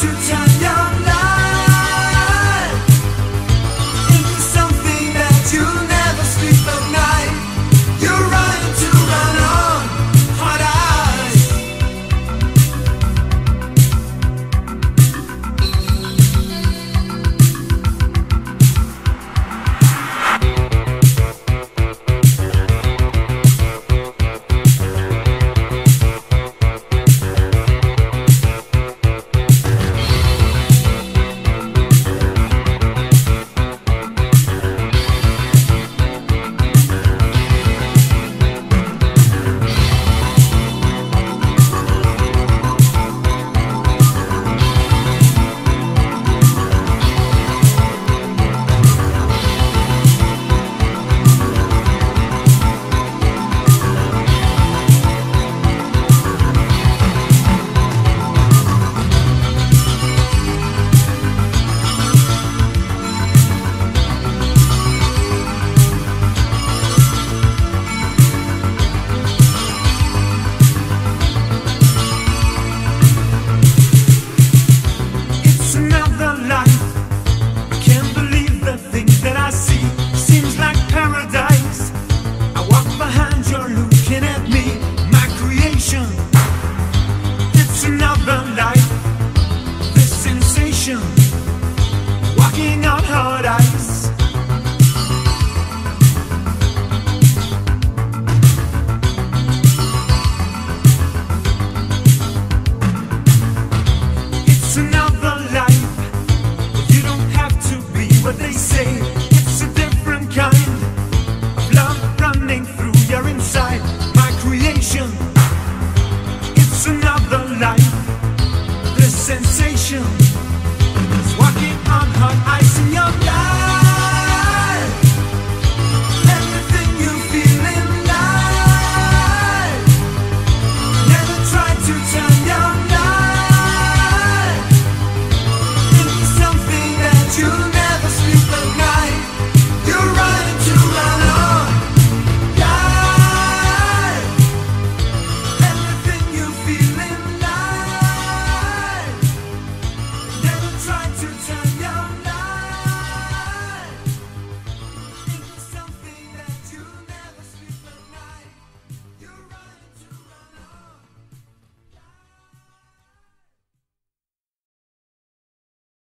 to tell